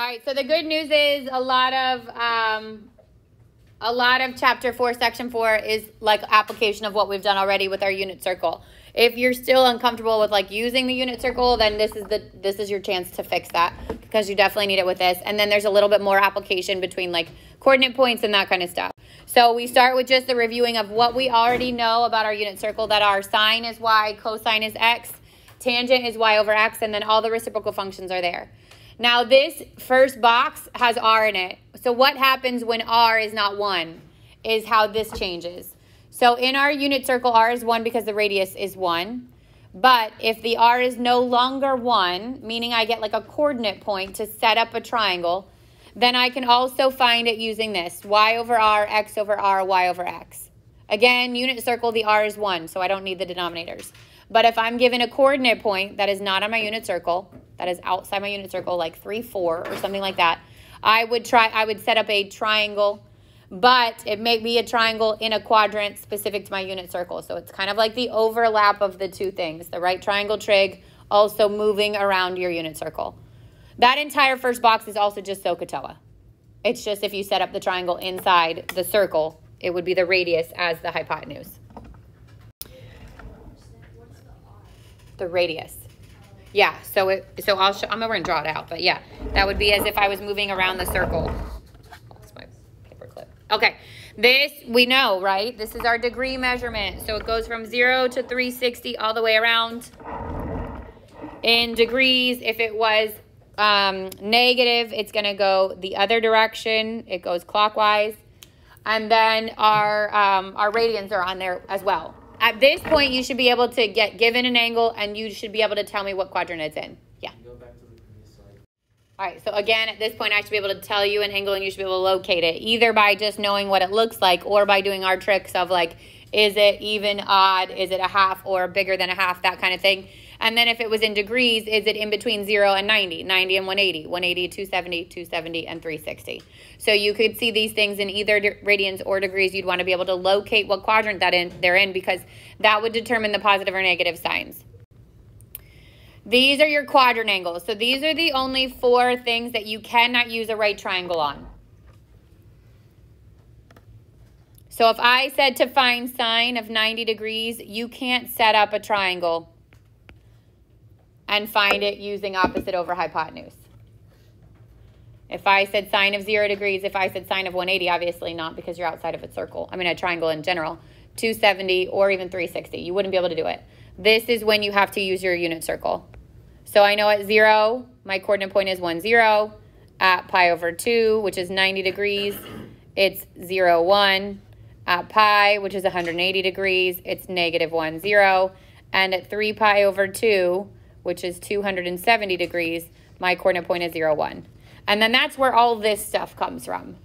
All right, so the good news is a lot of um, a lot of chapter four, section four is like application of what we've done already with our unit circle. If you're still uncomfortable with like using the unit circle, then this is the this is your chance to fix that because you definitely need it with this. And then there's a little bit more application between like coordinate points and that kind of stuff. So we start with just the reviewing of what we already know about our unit circle that our sine is y, cosine is x, tangent is y over x, and then all the reciprocal functions are there. Now this first box has r in it. So what happens when r is not 1 is how this changes. So in our unit circle, r is 1 because the radius is 1. But if the r is no longer 1, meaning I get like a coordinate point to set up a triangle, then I can also find it using this, y over r, x over r, y over x. Again, unit circle, the r is 1, so I don't need the denominators. But if I'm given a coordinate point that is not on my unit circle, that is outside my unit circle, like 3, 4 or something like that, I would try. I would set up a triangle, but it may be a triangle in a quadrant specific to my unit circle. So it's kind of like the overlap of the two things, the right triangle trig also moving around your unit circle. That entire first box is also just SOHCAHTOA. It's just if you set up the triangle inside the circle, it would be the radius as the hypotenuse. The radius. Yeah, so it so I'll show, I'm over and draw it out, but yeah, that would be as if I was moving around the circle. That's my paper clip. Okay, this we know, right? This is our degree measurement. So it goes from 0 to 360 all the way around. In degrees, if it was um, negative, it's going to go the other direction. It goes clockwise. And then our, um, our radians are on there as well. At this point, you should be able to get given an angle and you should be able to tell me what quadrant it's in. Yeah. All right, so again, at this point, I should be able to tell you an angle and you should be able to locate it, either by just knowing what it looks like or by doing our tricks of like, is it even, odd, is it a half or bigger than a half, that kind of thing. And then if it was in degrees, is it in between 0 and 90, 90 and 180, 180, 270, 270, and 360. So you could see these things in either radians or degrees. You'd want to be able to locate what quadrant that in, they're in because that would determine the positive or negative signs. These are your quadrant angles. So these are the only four things that you cannot use a right triangle on. So if I said to find sine of 90 degrees, you can't set up a triangle and find it using opposite over hypotenuse. If I said sine of 0 degrees, if I said sine of 180, obviously not because you're outside of a circle. I mean a triangle in general, 270 or even 360. You wouldn't be able to do it. This is when you have to use your unit circle. So I know at 0, my coordinate point is 1, 0. At pi over 2, which is 90 degrees, it's 0, 1. At pi, which is 180 degrees, it's negative 1, 0. And at 3 pi over 2, which is 270 degrees, my coordinate point is 0, 1. And then that's where all this stuff comes from.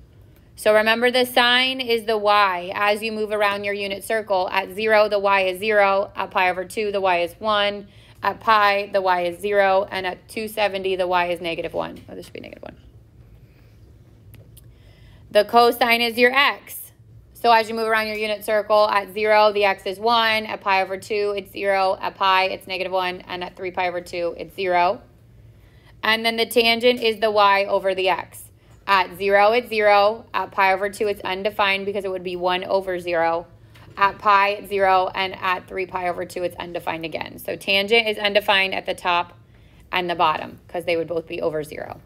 So remember the sine is the y. As you move around your unit circle, at 0, the y is 0. At pi over 2, the y is 1. At pi, the y is 0. And at 270, the y is negative 1. Oh, this should be negative 1. The cosine is your x. So as you move around your unit circle, at 0, the x is 1. At pi over 2, it's 0. At pi, it's negative 1. And at 3 pi over 2, it's 0. And then the tangent is the y over the x. At 0, it's 0. At pi over 2, it's undefined because it would be 1 over 0. At pi, it's 0. And at 3 pi over 2, it's undefined again. So tangent is undefined at the top and the bottom because they would both be over 0.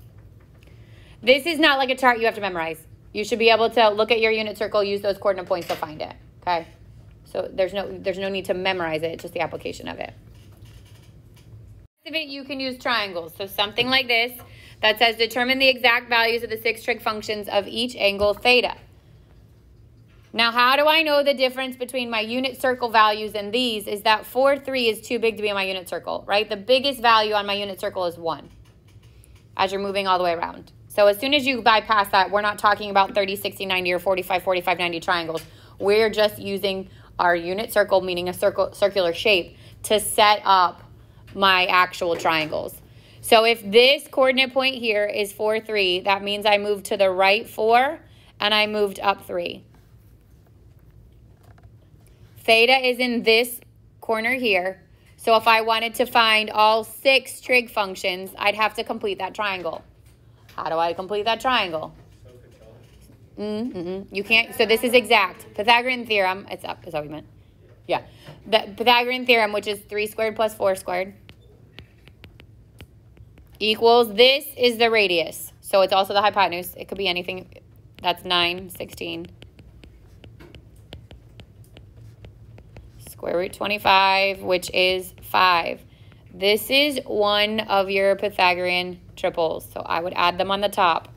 This is not like a chart you have to memorize. You should be able to look at your unit circle, use those coordinate points to find it, okay? So there's no, there's no need to memorize it, it's just the application of it. You can use triangles. So something like this that says determine the exact values of the six trig functions of each angle theta. Now, how do I know the difference between my unit circle values and these is that 4, 3 is too big to be in my unit circle, right? The biggest value on my unit circle is 1 as you're moving all the way around. So as soon as you bypass that, we're not talking about 30, 60, 90, or 45, 45, 90 triangles. We're just using our unit circle, meaning a circle, circular shape, to set up my actual triangles. So if this coordinate point here is 4, 3, that means I moved to the right 4 and I moved up 3. Theta is in this corner here. So if I wanted to find all six trig functions, I'd have to complete that triangle. How do I complete that triangle? Mm -mm. You can't. So this is exact. Pythagorean theorem. It's up. Is that what you meant? Yeah. The Pythagorean theorem, which is 3 squared plus 4 squared, equals this is the radius. So it's also the hypotenuse. It could be anything. That's 9, 16. Square root 25, which is 5. This is one of your Pythagorean triples. So I would add them on the top.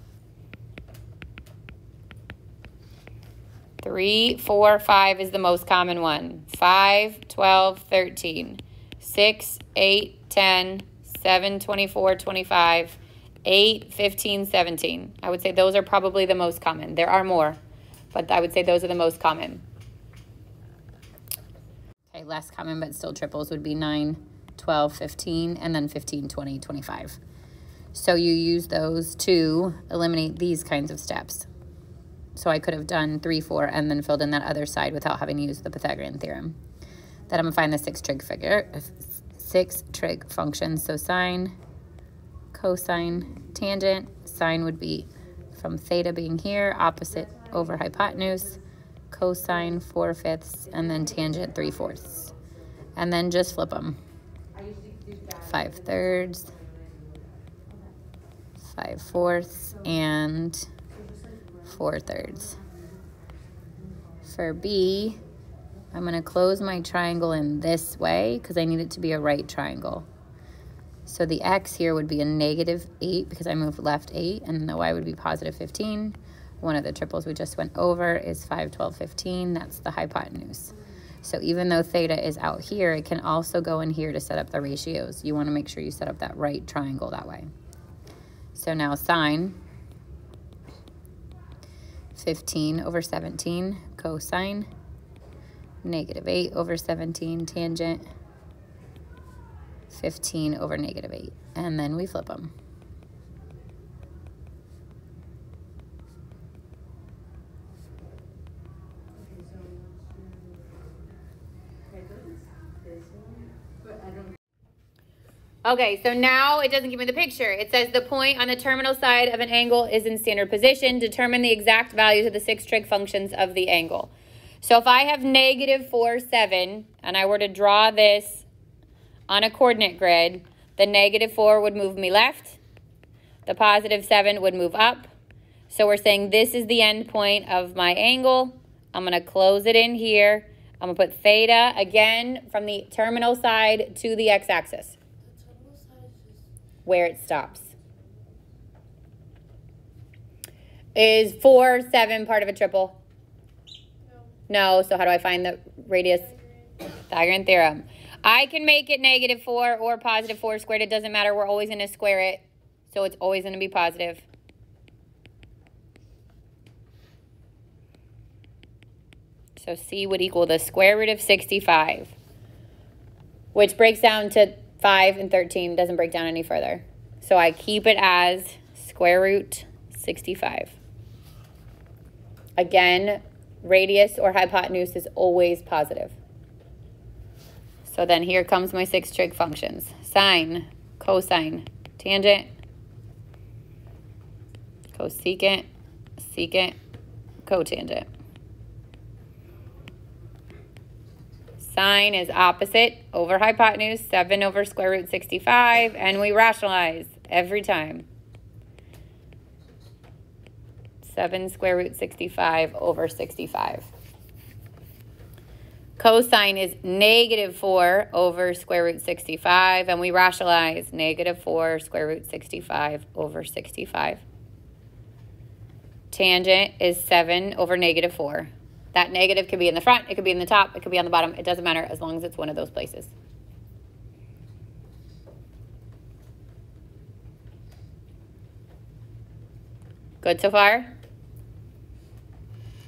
Three, four, five is the most common one. 5, 12, 13. 6, 8, 10, 7, 24, 25, 8, 15, 17. I would say those are probably the most common. There are more, but I would say those are the most common. Okay, less common but still triples would be 9, 12, 15, and then 15, 20, 25. So you use those to eliminate these kinds of steps. So I could have done 3, 4, and then filled in that other side without having used the Pythagorean theorem. Then I'm going to find the six trig figure, six trig functions. So sine, cosine, tangent. Sine would be from theta being here, opposite over hypotenuse, cosine 4 fifths, and then tangent 3 fourths. And then just flip them. 5 thirds, 5 fourths, and 4 thirds. For B, I'm going to close my triangle in this way because I need it to be a right triangle. So the x here would be a negative 8 because I moved left 8, and the y would be positive 15. One of the triples we just went over is 5, 12, 15. That's the hypotenuse. So even though theta is out here, it can also go in here to set up the ratios. You want to make sure you set up that right triangle that way. So now sine 15 over 17, cosine negative 8 over 17 tangent 15 over negative 8 and then we flip them Okay, so now it doesn't give me the picture. It says the point on the terminal side of an angle is in standard position. Determine the exact values of the six trig functions of the angle. So if I have negative 4, 7, and I were to draw this on a coordinate grid, the negative 4 would move me left. The positive 7 would move up. So we're saying this is the end point of my angle. I'm going to close it in here. I'm going to put theta, again, from the terminal side to the x-axis, where it stops. Is 4, 7 part of a triple? No, so how do I find the radius? Pythagorean theorem. I can make it negative 4 or positive 4 squared. It doesn't matter. We're always going to square it. So it's always going to be positive. So C would equal the square root of 65, which breaks down to 5 and 13. Doesn't break down any further. So I keep it as square root 65. Again, radius or hypotenuse is always positive. So then here comes my six trig functions. Sine, cosine, tangent, cosecant, secant, cotangent. Sine is opposite over hypotenuse, 7 over square root 65, and we rationalize every time. 7 square root 65 over 65. Cosine is negative 4 over square root 65, and we rationalize negative 4 square root 65 over 65. Tangent is 7 over negative 4. That negative could be in the front, it could be in the top, it could be on the bottom. It doesn't matter as long as it's one of those places. Good so far?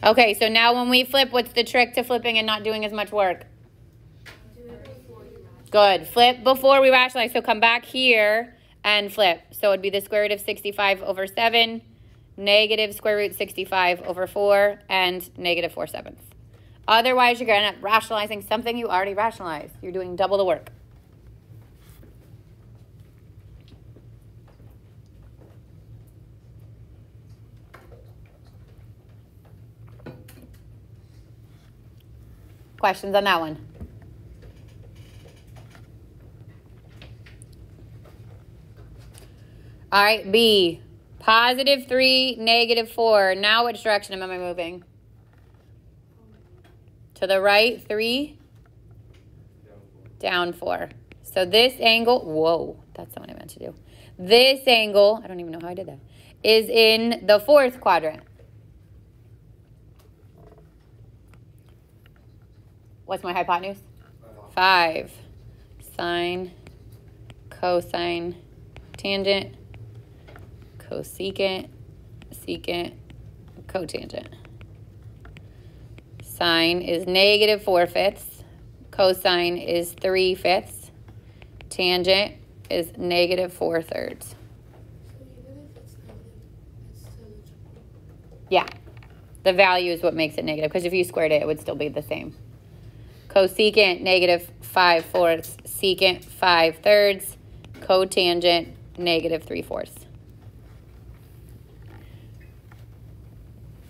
Okay, so now when we flip, what's the trick to flipping and not doing as much work? Good. Flip before we rationalize. So come back here and flip. So it'd be the square root of 65 over 7, negative square root 65 over 4 and negative 4 sevenths. Otherwise, you're going to end up rationalizing something you already rationalized. You're doing double the work. Questions on that one? All right, B, Positive 3, negative 4. Now which direction am I moving? To the right, 3. Down 4. So this angle, whoa, that's not what I meant to do. This angle, I don't even know how I did that, is in the fourth quadrant. What's my hypotenuse? Five. Sine, cosine, tangent, cosecant, secant, cotangent. Sine is negative 4 fifths. Cosine is 3 fifths. Tangent is negative 4 thirds. Yeah. The value is what makes it negative because if you squared it, it would still be the same. Cosecant, negative 5 fourths. Secant, 5 thirds. Cotangent, negative 3 fourths.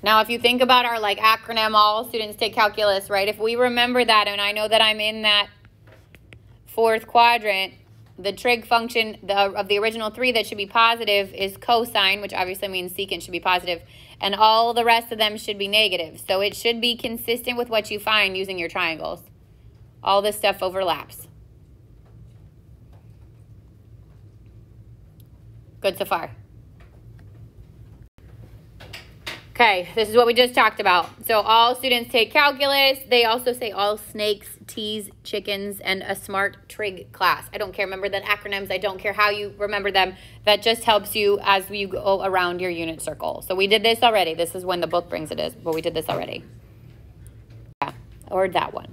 Now, if you think about our like acronym, all students take calculus, right? If we remember that, and I know that I'm in that fourth quadrant, the trig function the, of the original three that should be positive is cosine, which obviously means secant should be positive, and all the rest of them should be negative. So it should be consistent with what you find using your triangles. All this stuff overlaps. Good so far. Okay, this is what we just talked about. So all students take calculus. They also say all snakes, tease, chickens, and a smart trig class. I don't care. Remember the acronyms. I don't care how you remember them. That just helps you as you go around your unit circle. So we did this already. This is when the book brings it is, but we did this already. Yeah, or that one.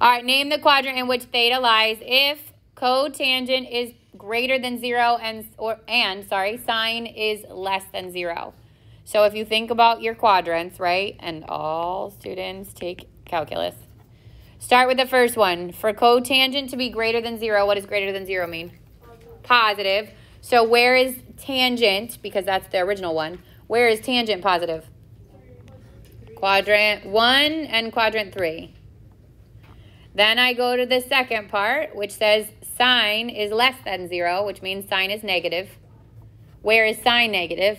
All right, name the quadrant in which theta lies if cotangent is greater than zero and or and sorry, sine is less than zero. So if you think about your quadrants, right, and all students take calculus. Start with the first one. For cotangent to be greater than zero, what does greater than zero mean? Positive. So where is tangent, because that's the original one, where is tangent positive? Quadrant one and quadrant three. Then I go to the second part, which says sine is less than zero, which means sine is negative. Where is sine negative?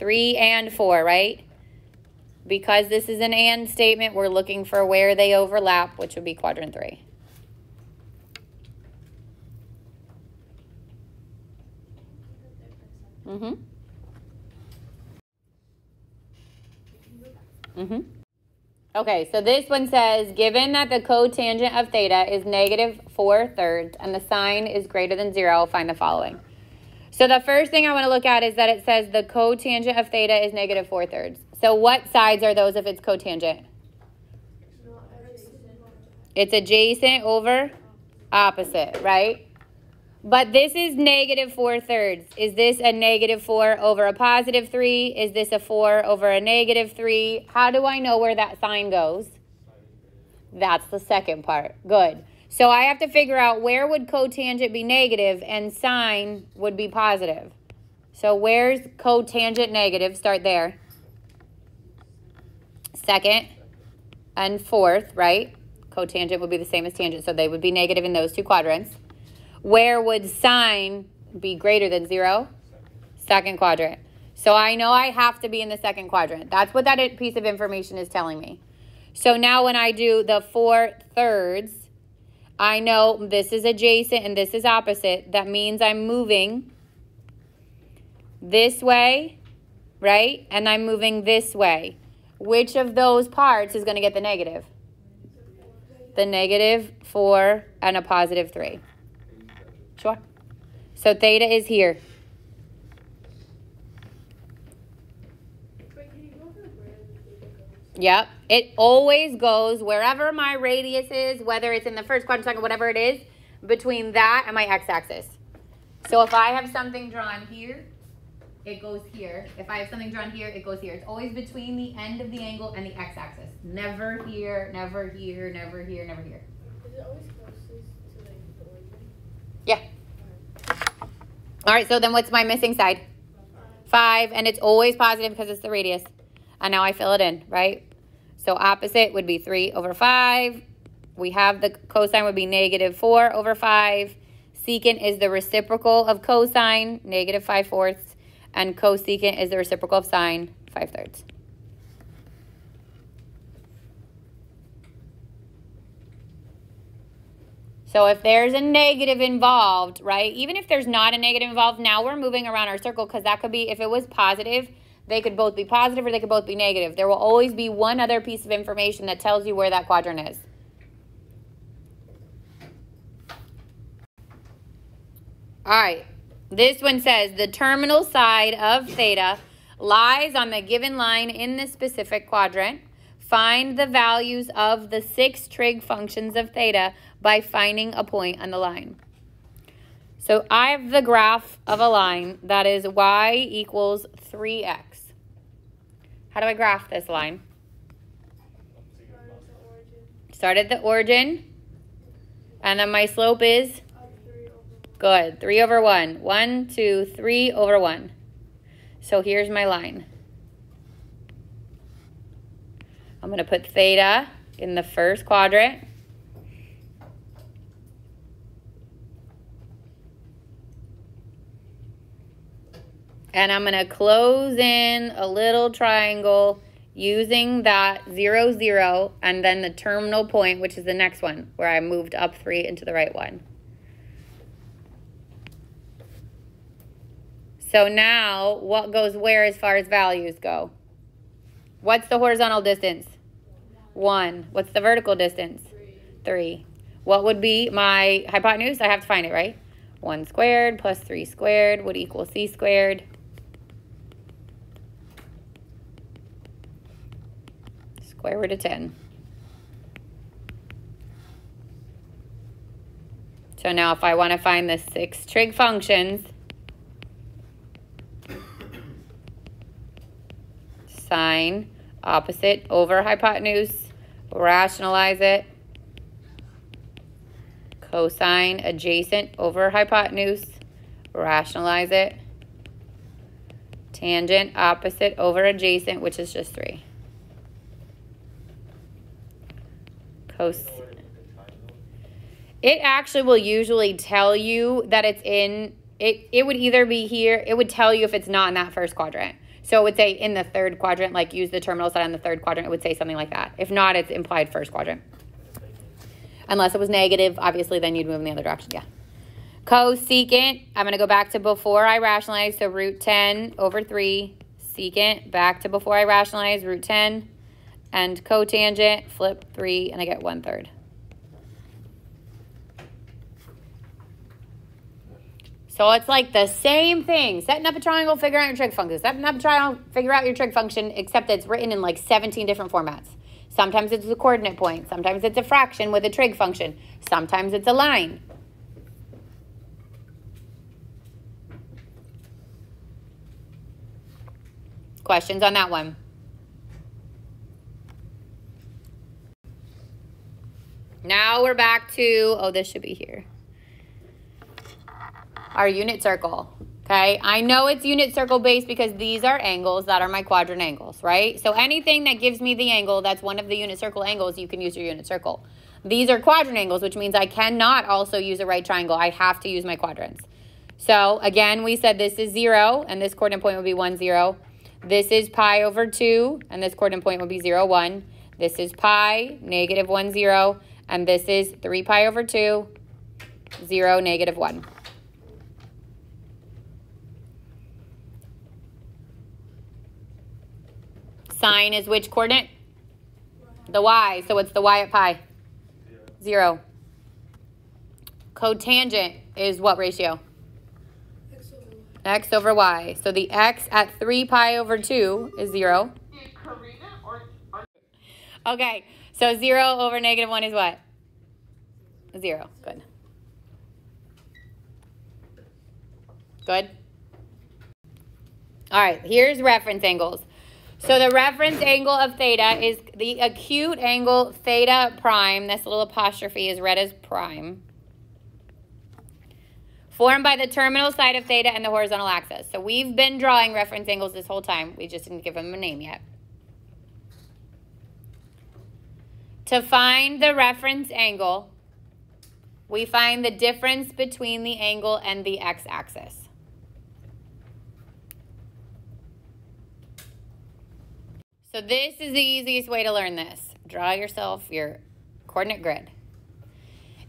3 and 4, right? Because this is an and statement, we're looking for where they overlap, which would be quadrant 3. Mm-hmm. Mm-hmm. Okay, so this one says, given that the cotangent of theta is negative 4 thirds and the sine is greater than 0, find the following. So the first thing I want to look at is that it says the cotangent of theta is negative 4 thirds. So what sides are those if it's cotangent? It's adjacent over opposite, right? But this is negative 4 thirds. Is this a negative 4 over a positive 3? Is this a 4 over a negative 3? How do I know where that sign goes? That's the second part. Good. So I have to figure out where would cotangent be negative and sine would be positive. So where's cotangent negative? Start there. Second and fourth, right? Cotangent would be the same as tangent, so they would be negative in those two quadrants. Where would sine be greater than zero? Second quadrant. So I know I have to be in the second quadrant. That's what that piece of information is telling me. So now when I do the four thirds, I know this is adjacent and this is opposite. That means I'm moving this way, right? And I'm moving this way. Which of those parts is going to get the negative? The negative 4 and a positive 3. Sure. So theta is here. Yep. It always goes wherever my radius is, whether it's in the first quadrant, second, whatever it is, between that and my x-axis. So if I have something drawn here, it goes here. If I have something drawn here, it goes here. It's always between the end of the angle and the x-axis. Never here, never here, never here, never here. Is it always closest to like the origin? Yeah. All right, so then what's my missing side? Five, and it's always positive because it's the radius. And now I fill it in, right? So opposite would be 3 over 5. We have the cosine would be negative 4 over 5. Secant is the reciprocal of cosine, negative 5 fourths. And cosecant is the reciprocal of sine, 5 thirds. So if there's a negative involved, right, even if there's not a negative involved, now we're moving around our circle because that could be, if it was positive, they could both be positive or they could both be negative. There will always be one other piece of information that tells you where that quadrant is. All right, this one says the terminal side of theta lies on the given line in the specific quadrant. Find the values of the six trig functions of theta by finding a point on the line. So I have the graph of a line that is y equals 3x. How do I graph this line? Start at the origin. And then my slope is? Good. 3 over 1. 1, 2, 3 over 1. So here's my line. I'm going to put theta in the first quadrant. And I'm going to close in a little triangle using that 0, 0, and then the terminal point, which is the next one, where I moved up 3 into the right one. So now, what goes where as far as values go? What's the horizontal distance? 1. What's the vertical distance? 3. What would be my hypotenuse? I have to find it, right? 1 squared plus 3 squared would equal c squared. Square root of 10. So now if I want to find the six trig functions, sine, opposite over hypotenuse, rationalize it, cosine adjacent over hypotenuse, rationalize it, tangent opposite over adjacent, which is just 3. It actually will usually tell you that it's in, it, it would either be here, it would tell you if it's not in that first quadrant. So it would say in the third quadrant, like use the terminal side on the third quadrant, it would say something like that. If not, it's implied first quadrant. Unless it was negative, obviously, then you'd move in the other direction, yeah. Cosecant, I'm going to go back to before I rationalize, so root 10 over 3. Secant, back to before I rationalize, root 10 and cotangent, flip 3, and I get 1 third. So it's like the same thing. Setting up a triangle, figuring out your trig function. Setting up a triangle, figure out your trig function, except it's written in like 17 different formats. Sometimes it's a coordinate point. Sometimes it's a fraction with a trig function. Sometimes it's a line. Questions on that one? Now we're back to, oh, this should be here. Our unit circle, okay? I know it's unit circle based because these are angles that are my quadrant angles, right? So anything that gives me the angle that's one of the unit circle angles, you can use your unit circle. These are quadrant angles, which means I cannot also use a right triangle. I have to use my quadrants. So again, we said this is 0, and this coordinate point would be one, zero. This is pi over 2, and this coordinate point would be zero, one. This is pi, negative 1, 0. And this is 3 pi over 2, 0, negative 1. Sine is which coordinate? The y. So what's the y at pi? 0. Cotangent is what ratio? X over Y. x over y. So the x at 3 pi over 2 is 0. Okay, so 0 over negative 1 is what? 0. Good. Good? All right, here's reference angles. So the reference angle of theta is the acute angle theta prime. This little apostrophe is read as prime. Formed by the terminal side of theta and the horizontal axis. So we've been drawing reference angles this whole time. We just didn't give them a name yet. To find the reference angle, we find the difference between the angle and the x-axis. So this is the easiest way to learn this. Draw yourself your coordinate grid.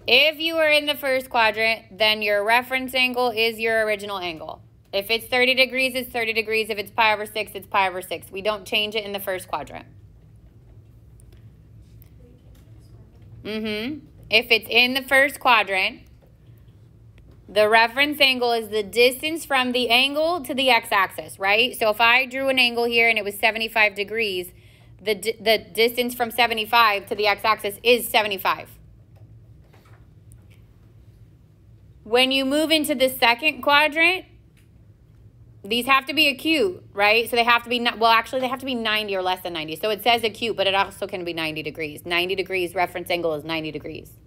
If you are in the first quadrant, then your reference angle is your original angle. If it's 30 degrees, it's 30 degrees. If it's pi over 6, it's pi over 6. We don't change it in the first quadrant. Mm-hmm. If it's in the first quadrant, the reference angle is the distance from the angle to the x-axis, right? So if I drew an angle here and it was 75 degrees, the, the distance from 75 to the x-axis is 75. When you move into the second quadrant, these have to be acute, right? So they have to be, well, actually, they have to be 90 or less than 90. So it says acute, but it also can be 90 degrees. 90 degrees reference angle is 90 degrees.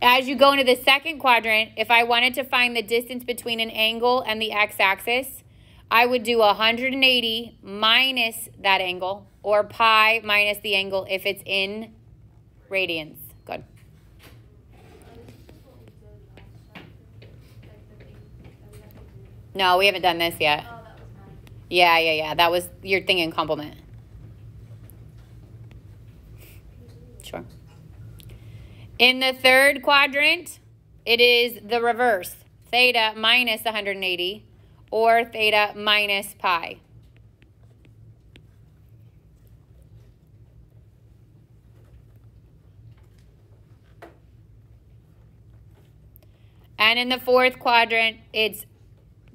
As you go into the second quadrant, if I wanted to find the distance between an angle and the x-axis, I would do 180 minus that angle, or pi minus the angle if it's in radians. Good. No, we haven't done this yet. Oh, that was mine. Yeah, yeah, yeah. That was your thing in complement. Sure. In the third quadrant, it is the reverse. Theta minus 180 or theta minus pi. And in the fourth quadrant, it's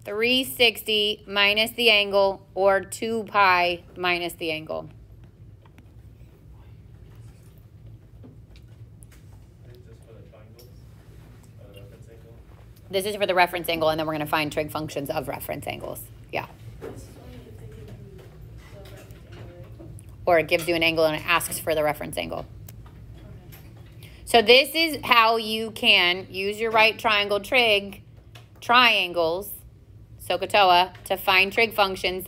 360 minus the angle or 2 pi minus the angle. This is for the reference angle, and then we're going to find trig functions of reference angles. Yeah. Or it gives you an angle and it asks for the reference angle. So this is how you can use your right triangle trig triangles, SOHCAHTOA, to find trig functions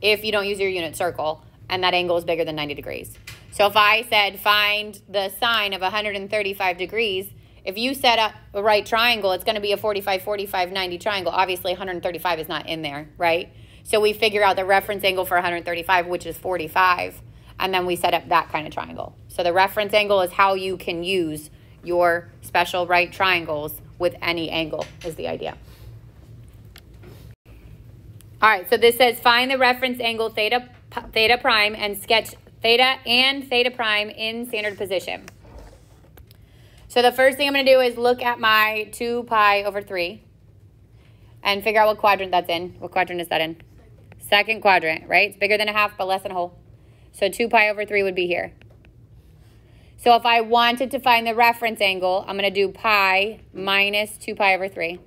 if you don't use your unit circle and that angle is bigger than 90 degrees. So if I said find the sine of 135 degrees, if you set up a right triangle, it's going to be a 45, 45, 90 triangle. Obviously 135 is not in there, right? So we figure out the reference angle for 135, which is 45, and then we set up that kind of triangle. So the reference angle is how you can use your special right triangles with any angle is the idea. All right, so this says find the reference angle theta theta prime and sketch theta and theta prime in standard position. So the first thing I'm going to do is look at my 2 pi over 3 and figure out what quadrant that's in. What quadrant is that in? Second quadrant, right? It's bigger than a half, but less than a whole. So 2 pi over 3 would be here. So if I wanted to find the reference angle, I'm going to do pi minus 2 pi over 3.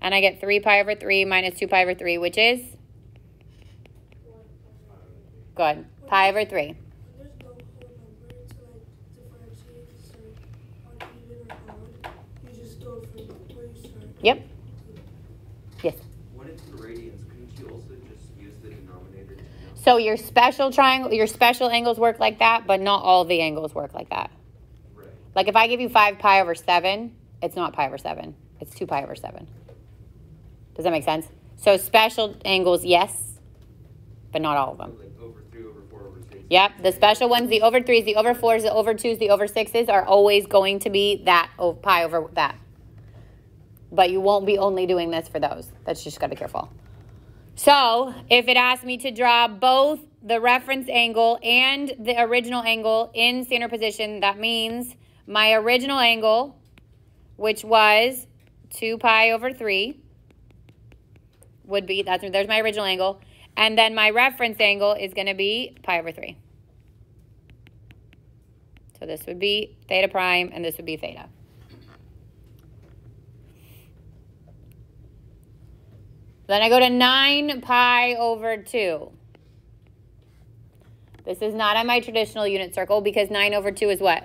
And I get 3 pi over 3 minus 2 pi over 3, which is? Good. Pi over 3. There's no whole number to like differentiate, so on even or odd, you just go from where you start. Yep. Yes. When it's in radians, couldn't you also just use the denominator? So your special triangle, your special angles work like that, but not all the angles work like that. Right. Like if I give you 5 pi over 7, it's not pi over 7. It's 2 pi over 7. Does that make sense? So special angles, yes, but not all of them. Like over three, over four, over. Yep, the special ones, the over 3s, the over 4s, the over 2s, the over 6s are always going to be that oh, pi over that. But you won't be only doing this for those. That's just got to be careful. So if it asks me to draw both the reference angle and the original angle in standard position, that means my original angle, which was 2 pi over 3, would be, that's there's my original angle. And then my reference angle is going to be pi over 3. So this would be theta prime, and this would be theta. Then I go to 9 pi over 2. This is not on my traditional unit circle because 9 over 2 is what?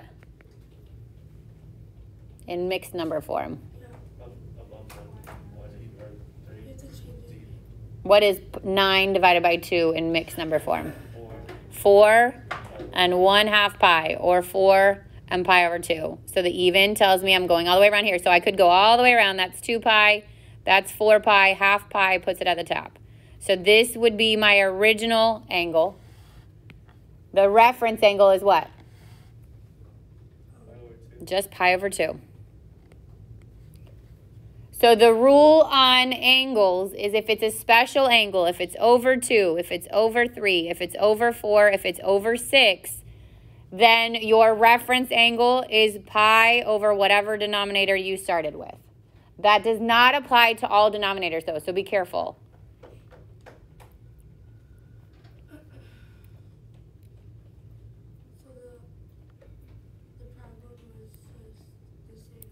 In mixed number form. Above, above one, why is it even, or thirty? You have to change it. What is 9 divided by 2 in mixed number form? Four, and 1 half pi, or 4 and pi over 2. So the even tells me I'm going all the way around here. So I could go all the way around. That's 2 pi. That's 4 pi. Half pi puts it at the top. So this would be my original angle. The reference angle is what? Just pi over 2. So the rule on angles is if it's a special angle, if it's over 2, if it's over 3, if it's over 4, if it's over 6, then your reference angle is pi over whatever denominator you started with. That does not apply to all denominators though, so be careful. So the the problem was just the same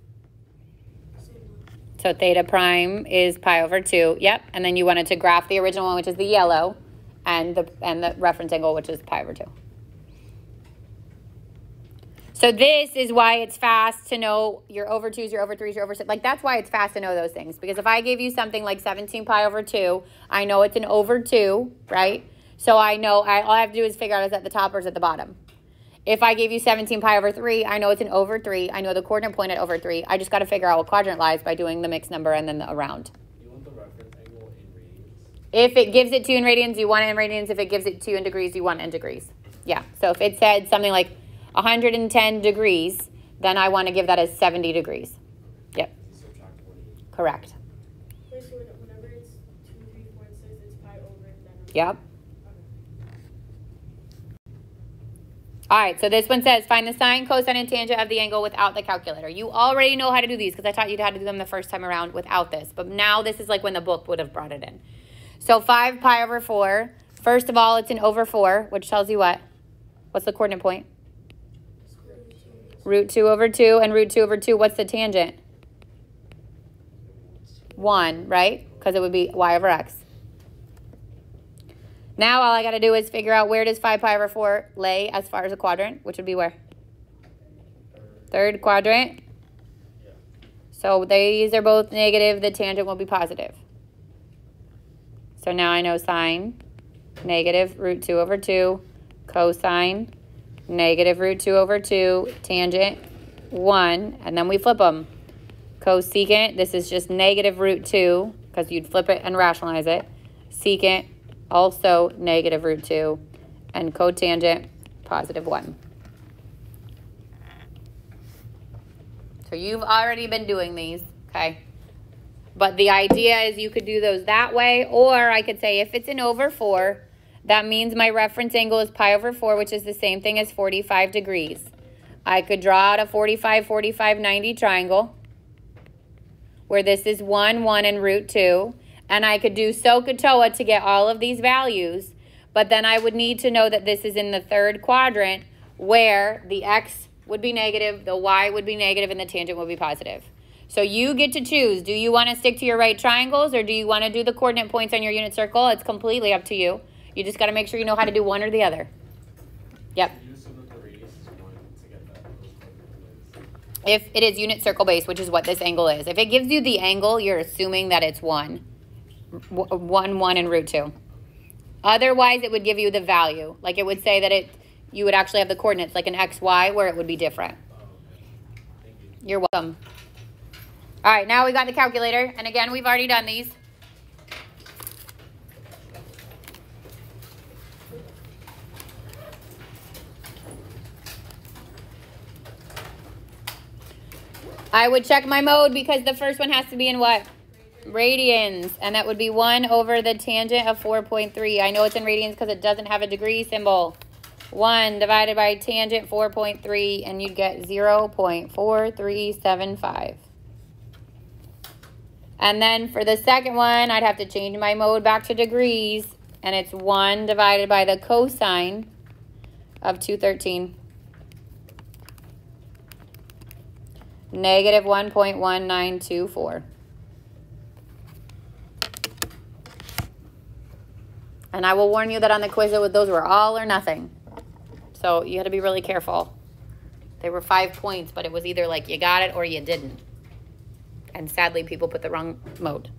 the same one. So theta prime is pi over 2. Yep. And then you wanted to graph the original one, which is the yellow, and the and the reference angle, which is pi over 2. So this is why it's fast to know your over 2s, your over 3s, your over 6. Like that's why it's fast to know those things. Because if I give you something like 17 pi over 2, I know it's an over 2, right? So I know I, all I have to do is figure out is at the top or is at the bottom. If I gave you 17 pi over 3, I know it's an over 3. I know the coordinate point at over 3. I just got to figure out what quadrant lies by doing the mixed number and then the around. You want the reference angle in radians? If it gives it to you in radians, you want it in radians. If it gives it to you in degrees, you want it in degrees. Yeah. So if it said something like 110 degrees, then I want to give that as 70 degrees. Yep. Subtract one each. Correct. Wait, so whenever it's two, three, four, and six, it's pi over and then. Yep. All right, so this one says find the sine, cosine, and tangent of the angle without the calculator. You already know how to do these because I taught you how to do them the first time around without this. But now this is like when the book would have brought it in. So 5 pi over 4. First of all, it's an over 4, which tells you what? What's the coordinate point? Root 2 over 2 and root 2 over 2. What's the tangent? 1, right? Because it would be y over x. Now all I got to do is figure out where does 5 pi over 4 lay as far as a quadrant, which would be where? Third quadrant. So these are both negative. The tangent will be positive. So now I know sine, negative root 2 over 2, cosine, negative root 2 over 2, tangent 1, and then we flip them. Cosecant, this is just negative root 2, because you'd flip it and rationalize it. Secant, also negative root 2, and cotangent, positive 1. So you've already been doing these, okay? But the idea is you could do those that way, or I could say if it's an over 4, that means my reference angle is pi over 4, which is the same thing as 45 degrees. I could draw out a 45, 45, 90 triangle where this is 1, 1, and root 2. And I could do SOHCAHTOA to get all of these values. But then I would need to know that this is in the third quadrant where the x would be negative, the y would be negative, and the tangent would be positive. So you get to choose. Do you want to stick to your right triangles or do you want to do the coordinate points on your unit circle? It's completely up to you. You just got to make sure you know how to do one or the other. Yep. One. If it is unit circle base, which is what this angle is. If it gives you the angle, you're assuming that it's 1. W- 1, 1, and root 2. Otherwise, it would give you the value. Like it would say that it, you would actually have the coordinates, like an x, y, where it would be different. You're welcome. All right, now we got the calculator. And again, we've already done these. I would check my mode because the first one has to be in what? Radians. And that would be 1 over the tangent of 4.3. I know it's in radians because it doesn't have a degree symbol. 1 divided by tangent 4.3, and you'd get 0.4375. And then for the second one, I'd have to change my mode back to degrees, and it's 1 divided by the cosine of 213. Negative 1.1924. And I will warn you that on the quiz, those were all or nothing. So you had to be really careful. They were five points, but it was either like you got it or you didn't. And sadly, people put the wrong mode.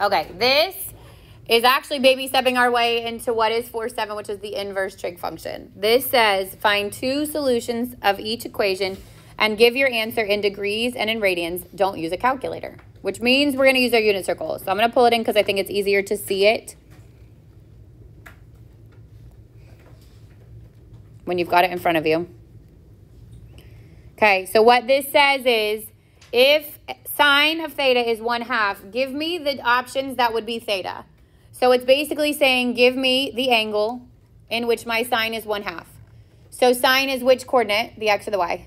Okay, this is actually baby stepping our way into what is 4 7, which is the inverse trig function. This says find two solutions of each equation and give your answer in degrees and in radians. Don't use a calculator, which means we're going to use our unit circle. So I'm going to pull it in because I think it's easier to see it when you've got it in front of you. Okay, so what this says is if sine of theta is 1 half, give me the options that would be theta. So it's basically saying give me the angle in which my sine is 1 half. So sine is which coordinate? The x or the y?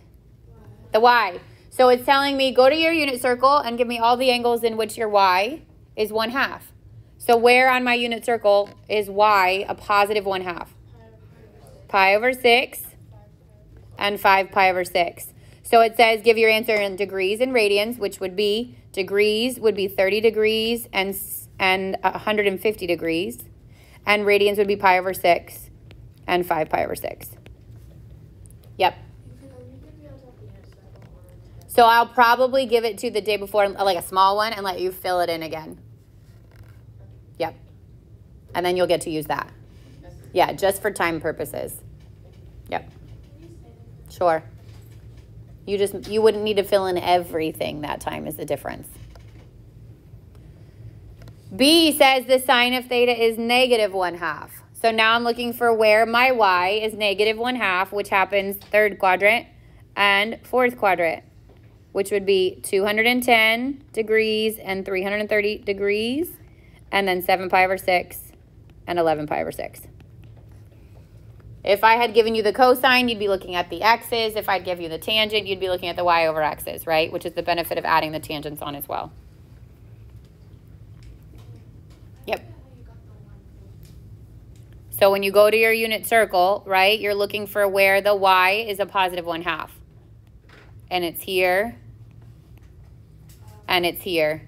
The y. So it's telling me go to your unit circle and give me all the angles in which your y is 1 half. So where on my unit circle is y a positive 1 half? Pi over 6 and 5 pi over 6. So it says give your answer in degrees and radians, which would be degrees would be 30 degrees and and 150 degrees. And radians would be pi over 6 and 5 pi over 6. Yep. So I'll probably give it to the day before, like a small one, and let you fill it in again. Yep. And then you'll get to use that. Yeah, just for time purposes. Yep. Sure. You just you wouldn't need to fill in everything that time is the difference. B says the sine of theta is negative 1 half. So now I'm looking for where my y is negative 1 half, which happens third quadrant and fourth quadrant, which would be 210 degrees and 330 degrees, and then 7 pi over 6 and 11 pi over 6. If I had given you the cosine, you'd be looking at the x's. If I'd give you the tangent, you'd be looking at the y over x's, right? Which is the benefit of adding the tangents on as well. Yep. So when you go to your unit circle, right, you're looking for where the y is a positive 1 half. And it's here. And it's here.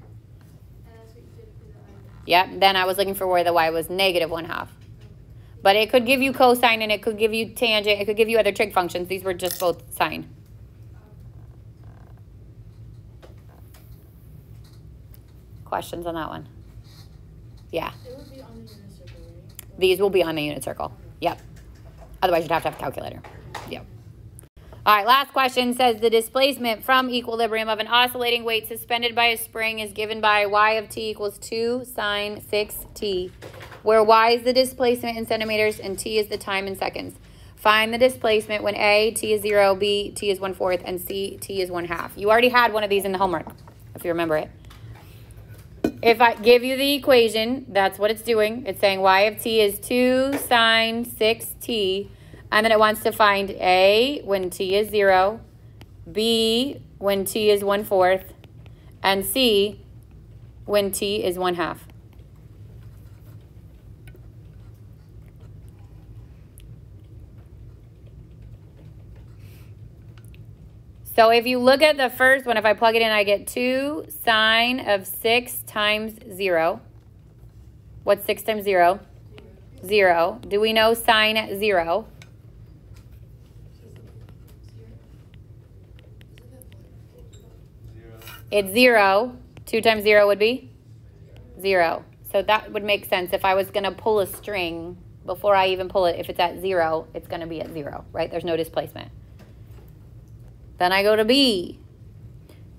Yep, then I was looking for where the y was negative 1 half. But it could give you cosine and it could give you tangent. It could give you other trig functions. These were just both sine. Questions on that one? Yeah. These will be on the unit circle. Yep. Otherwise, you'd have to have a calculator. All right, last question says the displacement from equilibrium of an oscillating weight suspended by a spring is given by y of t equals 2 sine 6t, where y is the displacement in centimeters and t is the time in seconds. Find the displacement when a, t is 0, b, t is 1 fourth, and c, t is 1 half. You already had one of these in the homework, if you remember it. If I give you the equation, that's what it's doing. It's saying y of t is 2 sine 6t, and then it wants to find a when t is 0, b when t is 1 fourth, and c when t is 1 half. So if you look at the first one, if I plug it in, I get 2 sine of 6 times 0. What's 6 times 0? 0. Do we know sine at 0? It's 0. 2 times 0 would be? 0. So that would make sense. If I was going to pull a string, before I even pull it, if it's at 0, it's going to be at 0, right? There's no displacement. Then I go to B.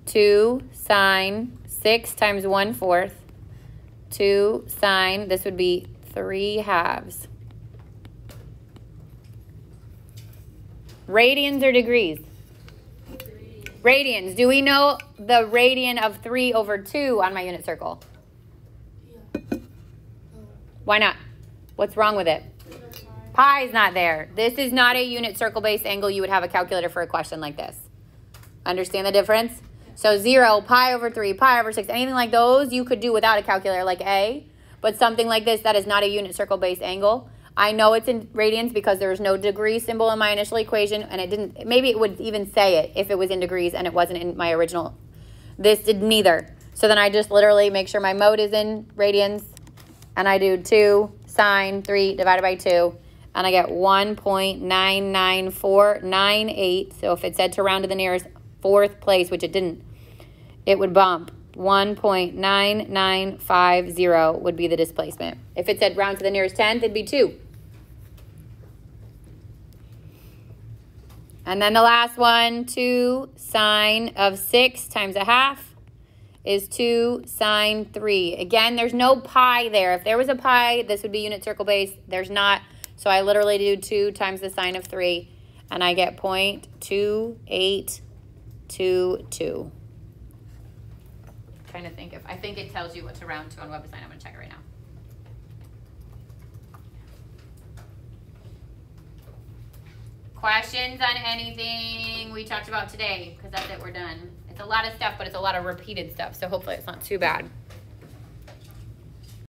2 sine 6 times 1 fourth. 2 sine, this would be 3 halves. Radians or degrees? Radians. Do we know the radian of 3 over 2 on my unit circle? Why not? What's wrong with it? Pi is not there. This is not a unit circle based angle. You would have a calculator for a question like this. Understand the difference? So 0, pi over 3, pi over 6, anything like those you could do without a calculator like A. But something like this that is not a unit circle based angle. I know it's in radians because there's no degree symbol in my initial equation and it didn't, maybe it would even say it if it was in degrees and it wasn't in my original. This did neither. So then I just literally make sure my mode is in radians and I do 2 sine 3 divided by 2 and I get 1.99498. So if it said to round to the nearest fourth place, which it didn't, it would bump 1.9950 would be the displacement. If it said round to the nearest tenth, it'd be 2. And then the last one, 2 sine of 6 times a half is 2 sine 3. Again, there's no pi there. If there was a pi, this would be unit circle base. There's not. So I literally do 2 times the sine of 3, and I get 0.2822. Trying to think if, I think it tells you what to round to on WebAssign. I'm going to check it right now. Questions on anything we talked about today? Because that's it, we're done. It's a lot of stuff, but it's a lot of repeated stuff, so hopefully it's not too bad.